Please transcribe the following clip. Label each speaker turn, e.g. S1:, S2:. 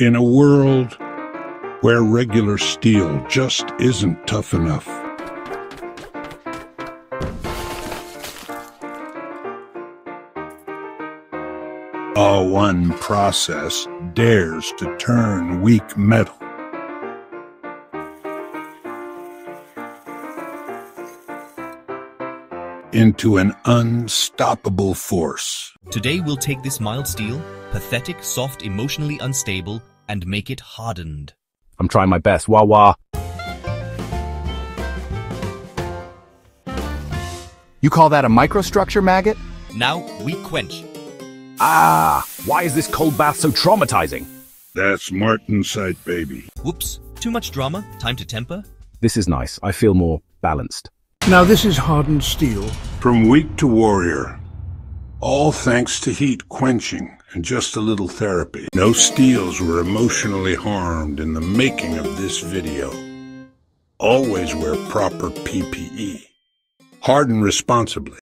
S1: In a world where regular steel just isn't tough enough, a one process dares to turn weak metal into an unstoppable force.
S2: Today we'll take this mild steel, pathetic, soft, emotionally unstable, and make it hardened.
S3: I'm trying my best. Wah wah. You call that a microstructure, maggot?
S2: Now we quench.
S3: Ah, why is this cold bath so traumatizing?
S1: That's Martensite, baby.
S2: Whoops, too much drama, time to temper?
S3: This is nice. I feel more balanced.
S4: Now this is hardened steel.
S1: From weak to warrior. All thanks to heat quenching and just a little therapy. No steels were emotionally harmed in the making of this video. Always wear proper PPE. Harden responsibly.